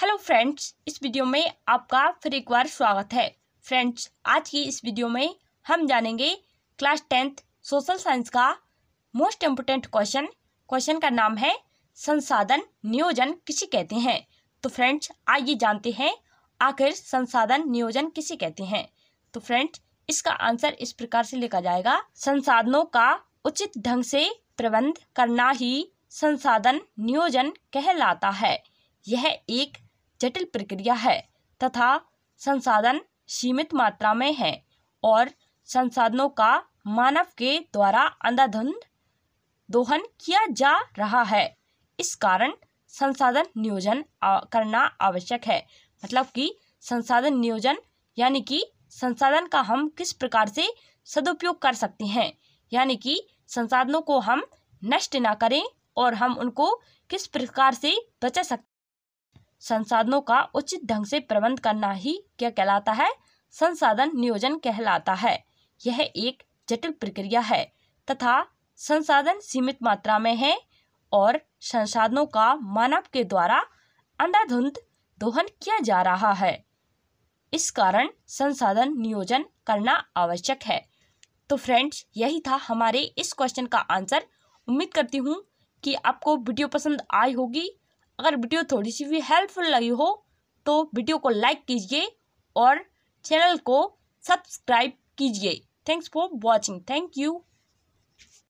Hello friends इस video में आपका फिर एक बार स्वागत है। फ्रेंड्स आज की इस वीडियो में हम जानेंगे क्लास टेंथ सोशल साइंस का मोस्ट इम्पोर्टेंट क्वेश्चन क्वेश्चन का नाम है, संसाधन नियोजन किसे कहते हैं? तो फ्रेंड्स आइए जानते हैं, आखिर संसाधन नियोजन किसे कहते हैं? तो फ्रेंड्स इसका आंसर इस प्रकार से लिखा जाएगा, संसाधनों का उचित ढंग से प्रबंध करना ही संसाधन नियोजन कहलाता है। यह एक जटिल प्रक्रिया है तथा संसाधन सीमित मात्रा में है और संसाधनों का मानव के द्वारा अंधाधुंध दोहन किया जा रहा है। इस कारण संसाधन नियोजन करना आवश्यक है। मतलब कि संसाधन नियोजन यानी कि संसाधन का हम किस प्रकार से सदुपयोग कर सकते हैं? यानी कि संसाधनों को हम नष्ट ना करें और हम उनको किस प्रकार से बचा सकते संसाधनों का उचित ढंग से प्रबंध करना ही क्या कहलाता है? संसाधन नियोजन कहलाता है। यह एक जटिल प्रक्रिया है तथा संसाधन सीमित मात्रा में है और संसाधनों का मानव के द्वारा अंधाधुंध दोहन किया जा रहा है। इस कारण संसाधन नियोजन करना आवश्यक है। तो फ्रेंड्स, यही था हमारे इस क्वेश्चन का आंसर। उम्मीद करती हूँ कि आपको वीडियो पसंद आई होगी। अगर वीडियो थोड़ी सी भी हेल्पफुल लगी हो तो वीडियो को लाइक कीजिए और चैनल को सब्सक्राइब कीजिए। Thanks for watching thank you